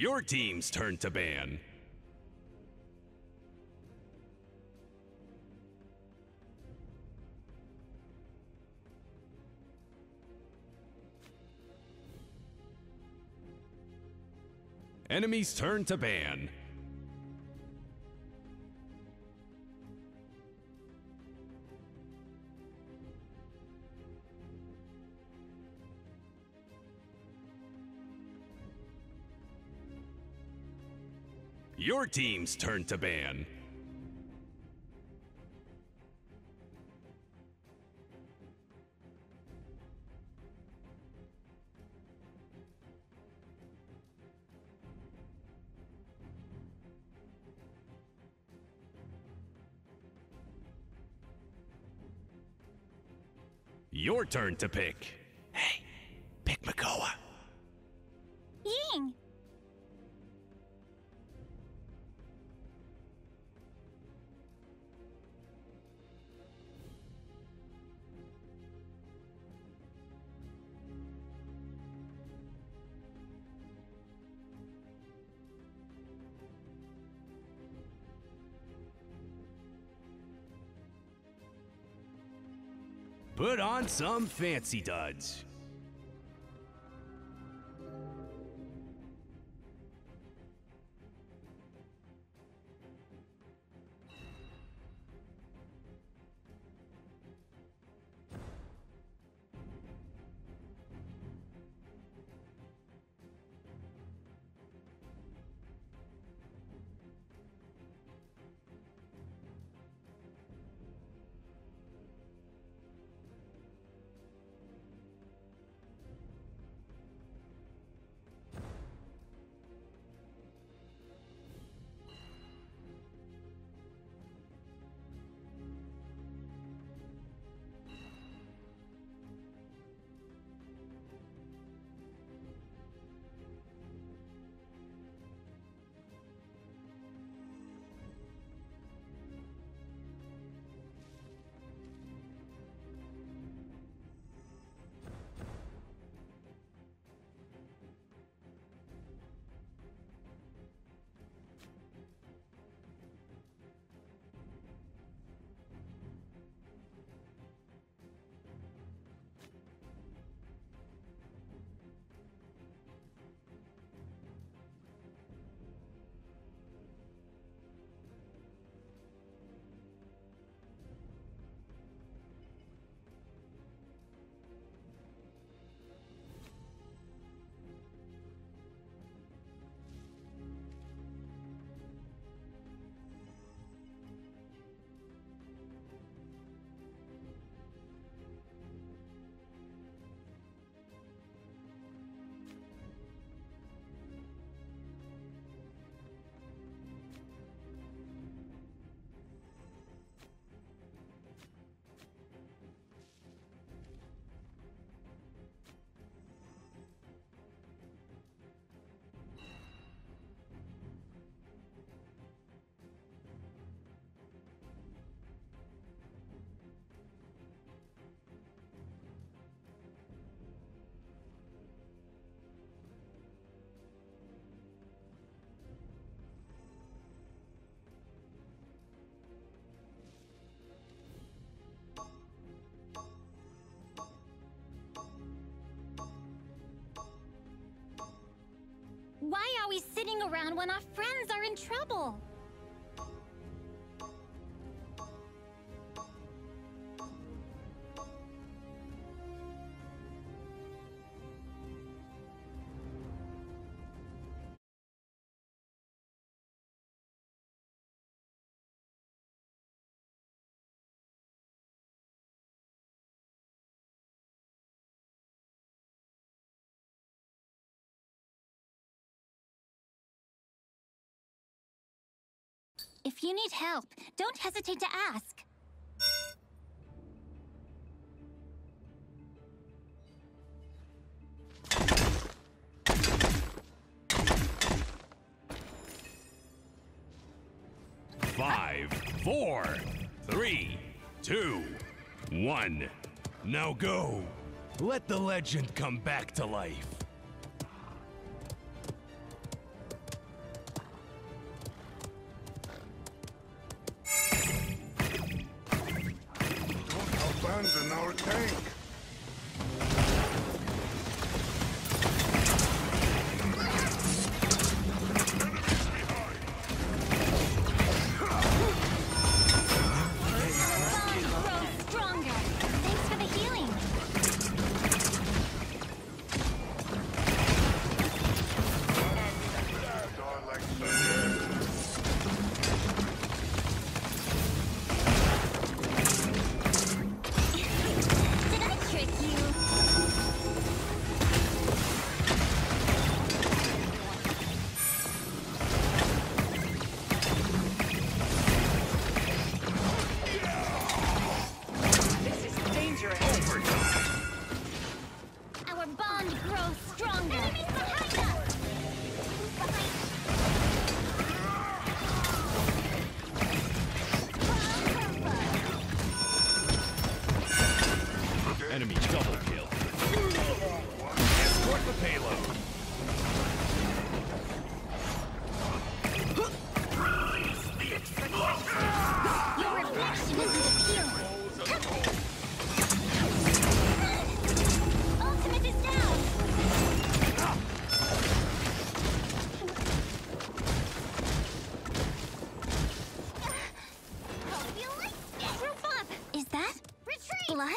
Your team's turn to ban. Enemies turn to ban. Your team's turn to ban. Your turn to pick. Put on some fancy duds. We sitting around when our friends are in trouble? If you need help, don't hesitate to ask. Five, four, three, two, one. Now go. Let the legend come back to life.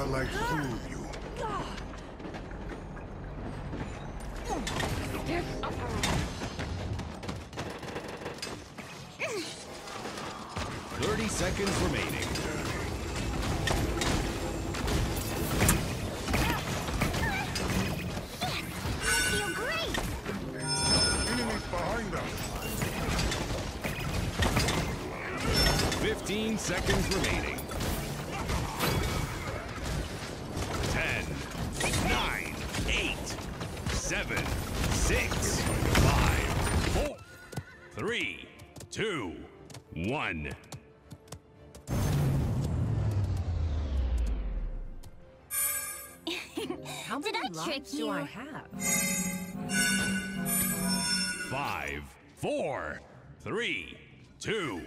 I'd like to prove you. Thirty seconds remaining. Three, two, one. How many Did I lives do I have? Five, four, three, two,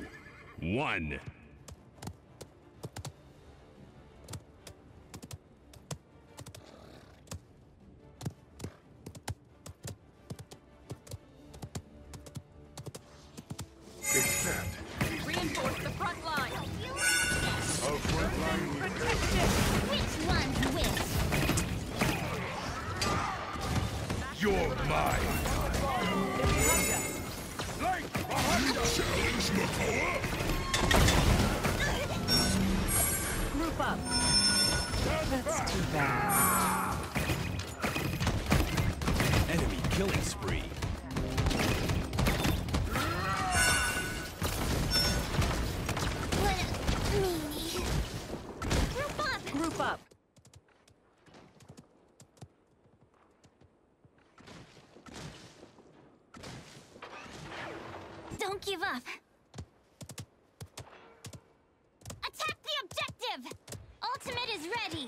one. You're mine. You challenge Makoa? Group up. That's too bad. Enemy killing spree. Ready.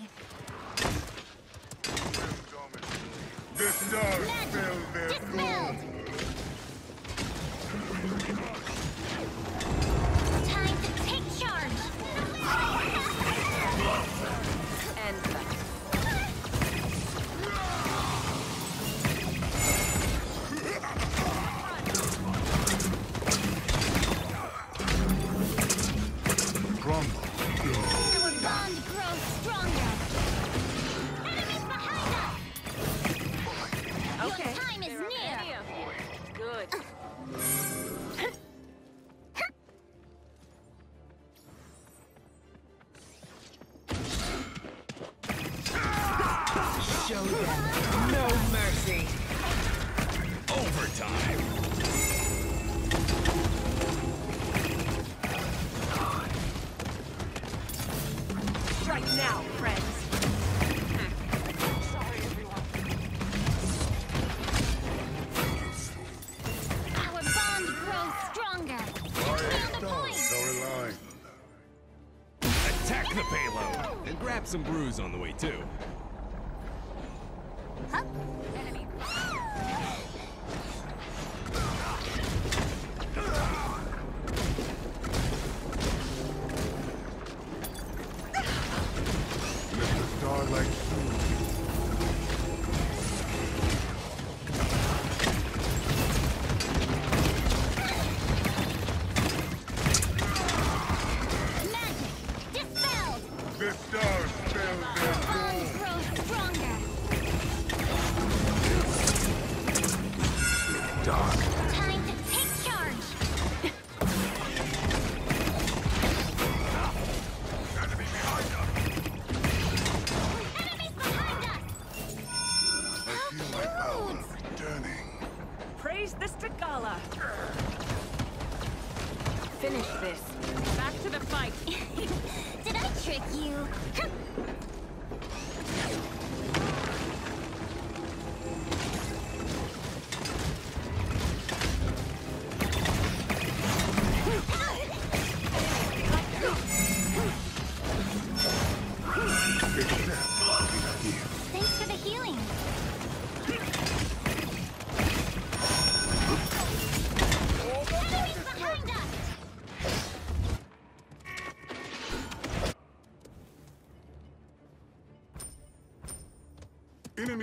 This dark Magic. their Dispelled. good. some brews on the way too.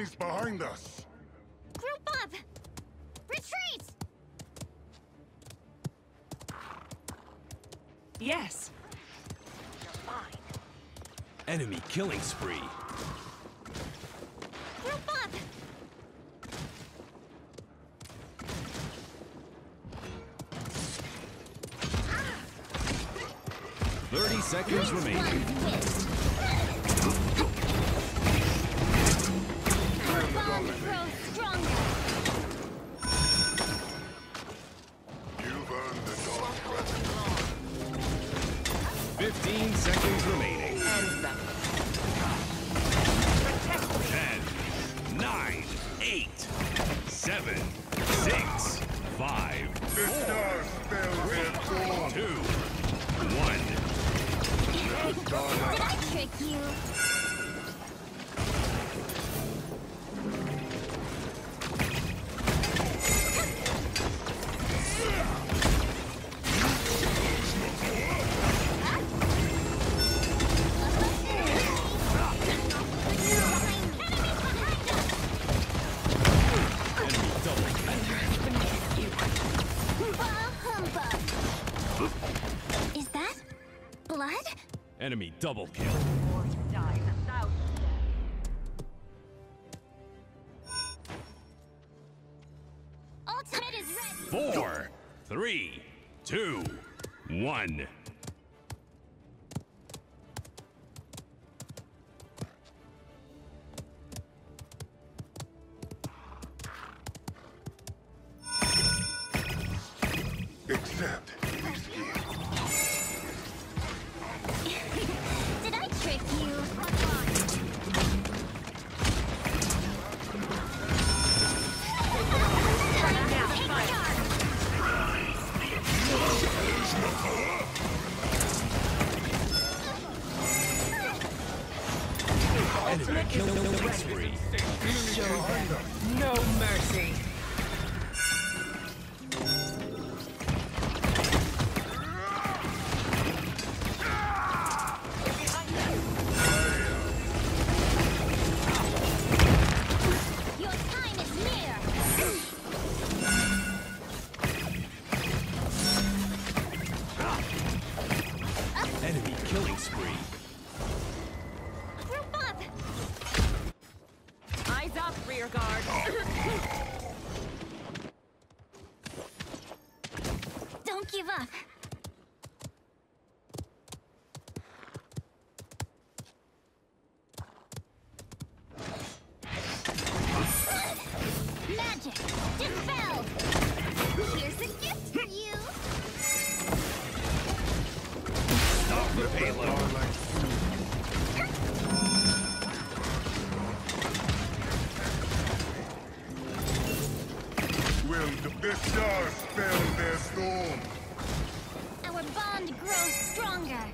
enemies behind us! Group up! Retreat! Yes! Enemy killing spree! enemy double kill. Four, three, two, one. Accept. The stars spell their storm. Our bond grows stronger.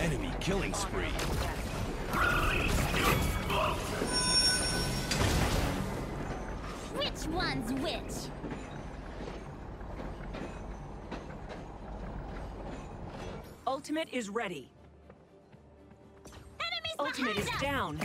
Enemy killing spree. Which one's which? Ultimate is ready. Enemies Ultimate is down.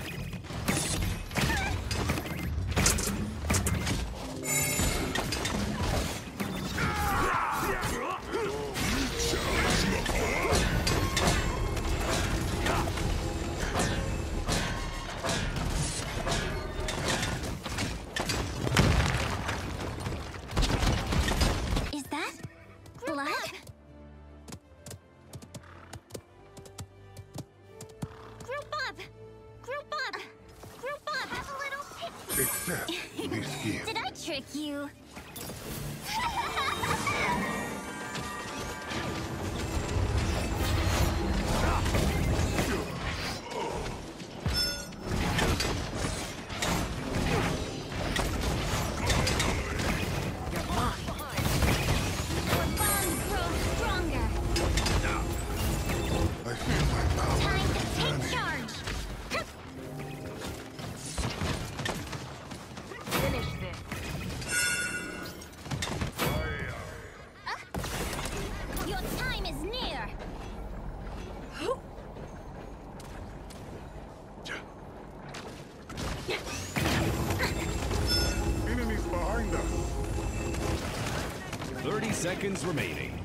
Seconds remaining.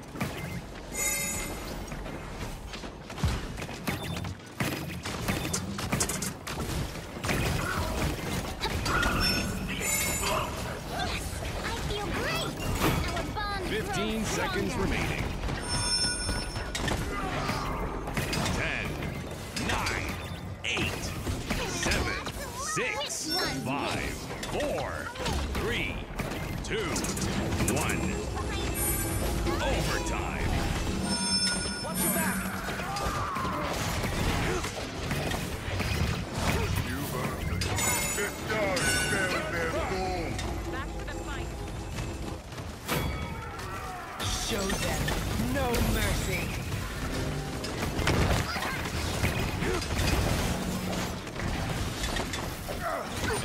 I feel great. Our bond 15 seconds remaining. Show them no mercy.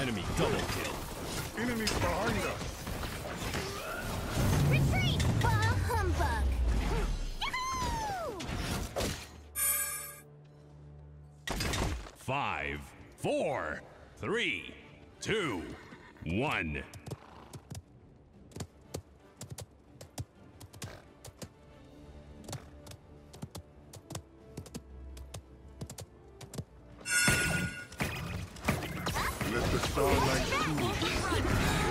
Enemy double kill. Enemies behind us. Retreat! Bah humbug! Yahoo! Five, four, three, two, one. Let the starlight.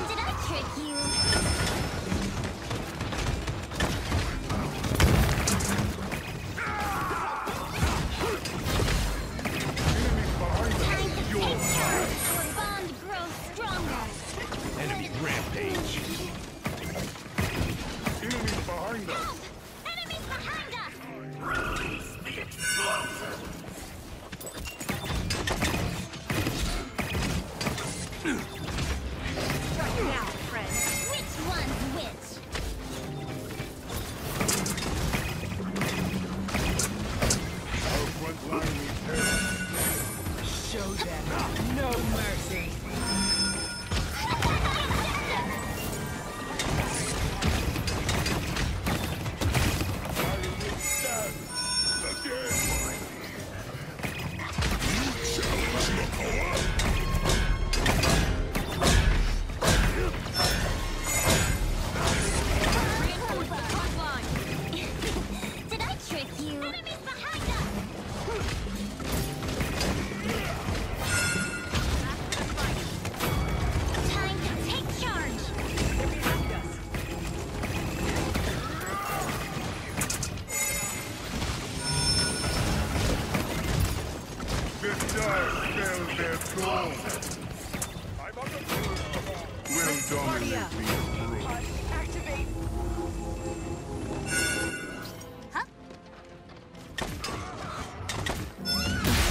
Did I trick you? Enemy rampage. Enemies behind us. Show them no mercy. Their doom. Will dominate rooms. Activate.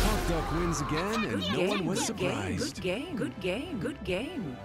Hawk Duck wins again, and no one was Good game. Good game. Good game. Good game.